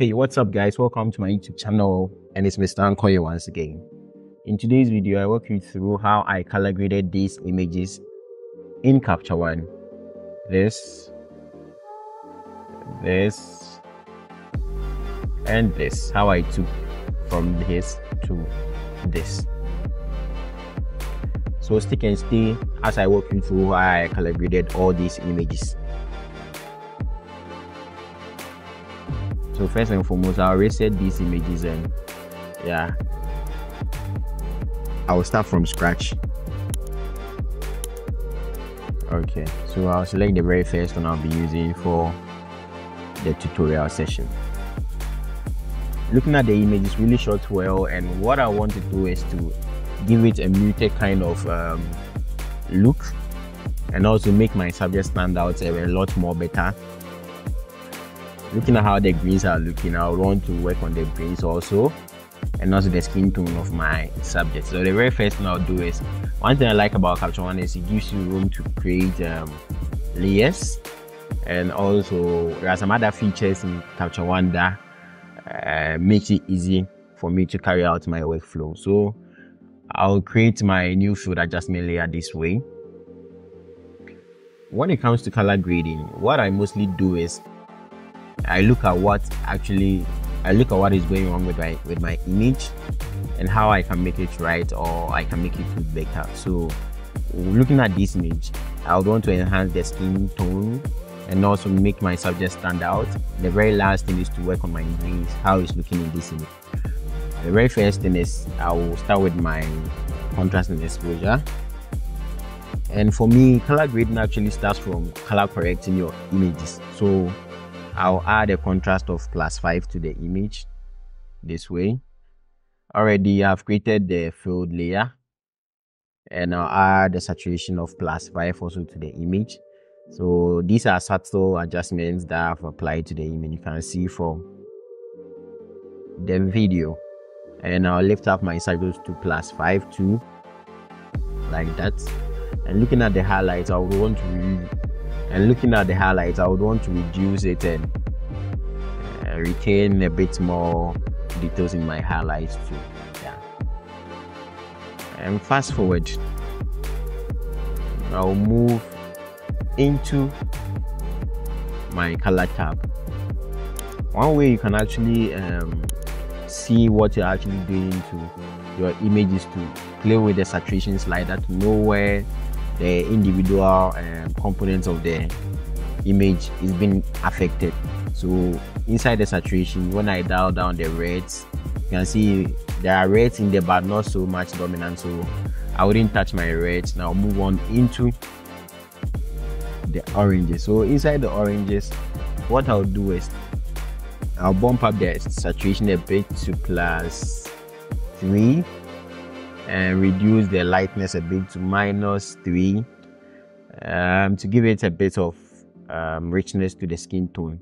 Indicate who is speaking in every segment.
Speaker 1: Hey, what's up guys? Welcome to my YouTube channel and it's Mr. Anchor once again. In today's video, I walk you through how I color graded these images in Capture One. This, this, and this. How I took from this to this. So stick and stay as I walk you through how I color graded all these images. So first and foremost i'll reset these images and yeah. I will start from scratch. Okay so i'll select the very first one i'll be using for the tutorial session. Looking at the image is really shot well and what i want to do is to give it a muted kind of um, look and also make my subject stand out a lot more better looking at how the greens are looking i want to work on the greens also and also the skin tone of my subject. So the very first thing i'll do is one thing i like about capture one is it gives you room to create um, layers and also there are some other features in capture one that uh, makes it easy for me to carry out my workflow. So i'll create my new filled adjustment layer this way. When it comes to color grading what i mostly do is I look at what actually I look at what is going wrong with my with my image and how I can make it right or I can make it look better. So looking at this image, I would want to enhance the skin tone and also make my subject stand out. The very last thing is to work on my greens, how it's looking in this image. The very first thing is I will start with my contrast and exposure. And for me, color grading actually starts from color correcting your images. So I'll add a contrast of plus 5 to the image this way. Already I've created the filled layer and I'll add the saturation of plus 5 also to the image. So these are subtle adjustments that I've applied to the image. You can see from the video. And I'll lift up my cycles to plus 5 too, like that. And looking at the highlights, I would want to and looking at the highlights i would want to reduce it and uh, retain a bit more details in my highlights too. Yeah. And fast forward. I'll move into my color tab. One way you can actually um, see what you're actually doing to your images to play with the saturation slider to know where the individual um, components of the image is being affected. So inside the saturation when i dial down the reds you can see there are reds in there but not so much dominant. So i wouldn't touch my reds. Now move on into the oranges. So inside the oranges what i'll do is i'll bump up the saturation a bit to plus three and reduce the lightness a bit to minus 3 um, to give it a bit of um, richness to the skin tone.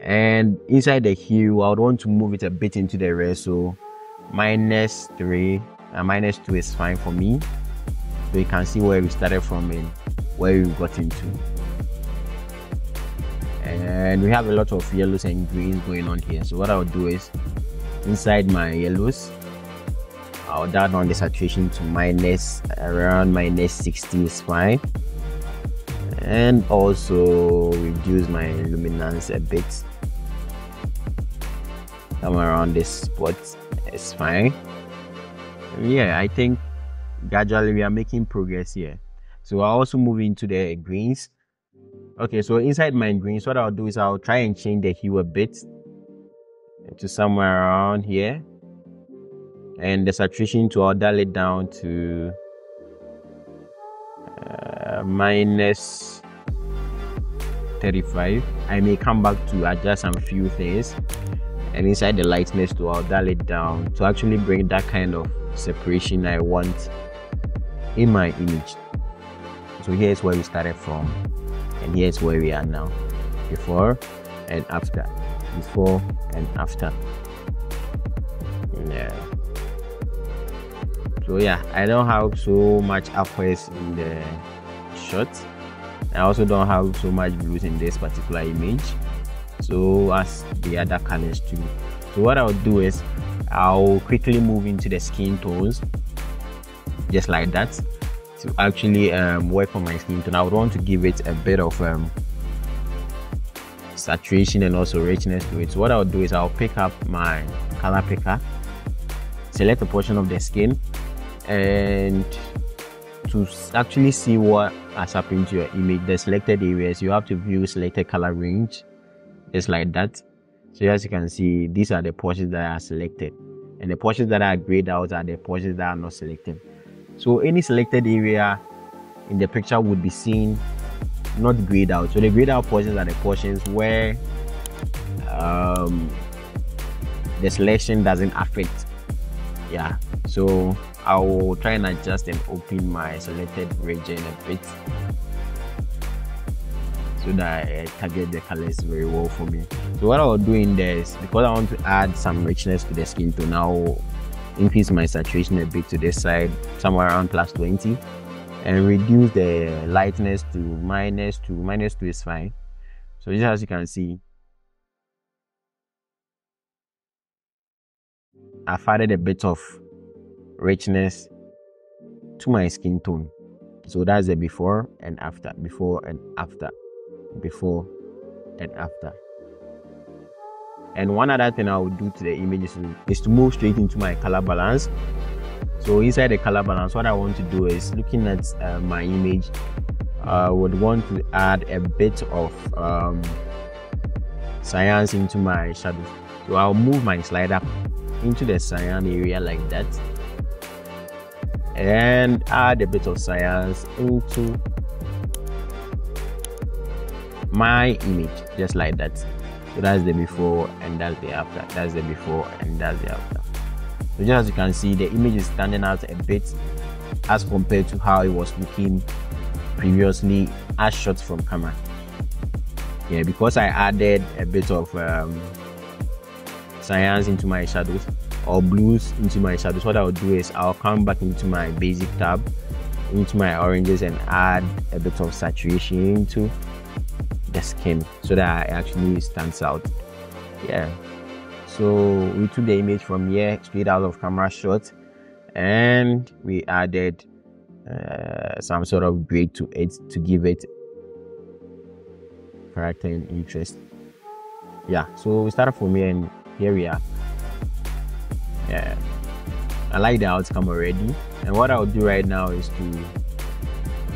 Speaker 1: And inside the hue I would want to move it a bit into the red so minus 3 and minus 2 is fine for me. So you can see where we started from and where we got into. And we have a lot of yellows and greens going on here. So what I'll do is inside my yellows I'll down the saturation to minus around minus 60 is fine. And also reduce my luminance a bit. Somewhere around this spot is fine. Yeah I think gradually we are making progress here. So I'll also move into the greens. Okay so inside my greens what I'll do is I'll try and change the hue a bit to somewhere around here and the saturation to I'll dial it down to uh, minus 35 I may come back to adjust some few things and inside the lightness to I'll dial it down to actually bring that kind of separation I want in my image. So here's where we started from and here's where we are now before and after before and after. Yeah so yeah i don't have so much aquas in the shot. I also don't have so much blues in this particular image. So so as the other colors too. So what i'll do is i'll quickly move into the skin tones just like that to actually um, work on my skin tone. I would want to give it a bit of um, saturation and also richness to it. So what i'll do is i'll pick up my color picker select a portion of the skin and to actually see what has happened to your image the selected areas you have to view selected color range just like that. So as you can see these are the portions that are selected. And the portions that are grayed out are the portions that are not selected. So any selected area in the picture would be seen not grayed out. So the grayed out portions are the portions where um, the selection doesn't affect. Yeah. So I will try and adjust and open my selected region a bit so that I target the colors very well for me. So what I'll do in this, because I want to add some richness to the skin tone, I'll increase my saturation a bit to this side, somewhere around plus 20 and reduce the lightness to minus 2. Minus 2 is fine. So just as you can see, I've added a bit of richness to my skin tone. So that's the before and after, before and after, before and after. And one other thing I will do to the image is to, move straight into my color balance. So inside the color balance, what I want to do is looking at uh, my image, I would want to add a bit of um, cyans into my shadows. So I'll move my slider into the cyan area like that and add a bit of cyans into my image just like that. So that's the before and that's the after. That's the before and that's the after. So just as you can see the image is standing out a bit as compared to how it was looking previously as shot from camera. Yeah because i added a bit of um, cyans into my shadows or blues into my shadows what i'll do is i'll come back into my basic tab into my oranges and add a bit of saturation into the skin so that it actually stands out. Yeah. So we took the image from here straight out of camera shot and we added uh, some sort of gray to it to give it character and interest. Yeah. So we started from here and here we are yeah. I like the outcome already. And what i'll do right now is to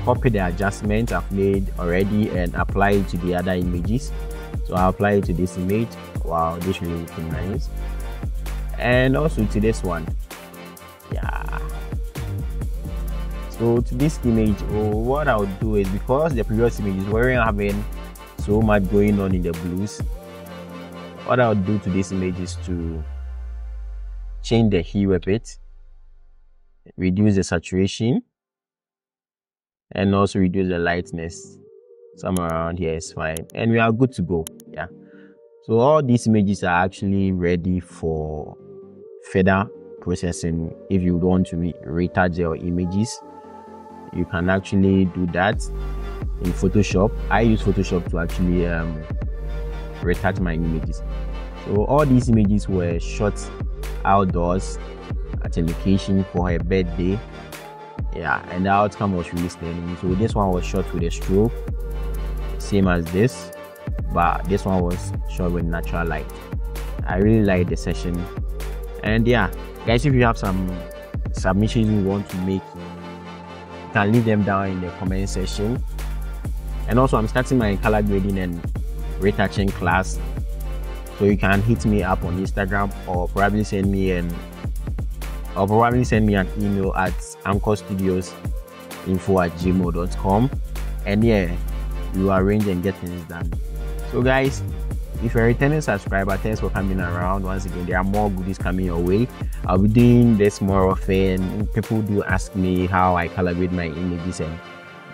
Speaker 1: copy the adjustment i've made already and apply it to the other images. So i'll apply it to this image. Wow this really looking nice. And also to this one. Yeah. So to this image oh, what i'll do is because the previous images weren't having so much going on in the blues what I'll do to this image is to change the hue a bit, reduce the saturation, and also reduce the lightness. Somewhere around here is fine. And we are good to go. Yeah. So all these images are actually ready for further processing. If you want to retouch your images, you can actually do that in Photoshop. I use Photoshop to actually um, retouch my images. So all these images were shot outdoors at a location for her birthday. Yeah, and the outcome was really stunning. So this one was shot with a strobe, same as this, but this one was shot with natural light. I really like the session. And yeah, guys, if you have some submissions you want to make, you can leave them down in the comment section. And also, I'm starting my color grading and retouching class so you can hit me up on instagram or probably send me an or probably send me an email at anchor studios info at gmail.com and yeah you arrange and get things done. So guys if you're a returning subscriber thanks for coming around once again. There are more goodies coming your way. I'll be doing this more often. People do ask me how i calibrate my images and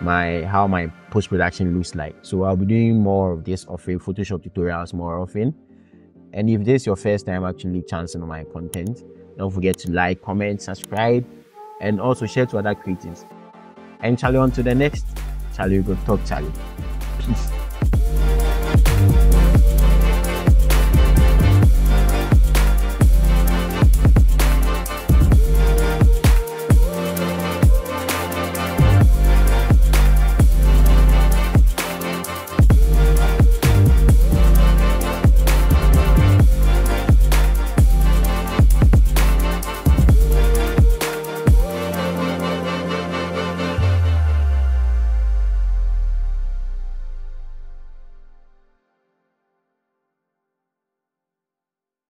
Speaker 1: my how my post-production looks like. So i'll be doing more of this offering photoshop tutorials more often and if this is your first time actually chancing on my content don't forget to like comment subscribe and also share to other creators and charlie on to the next. Charlie go talk charlie. Peace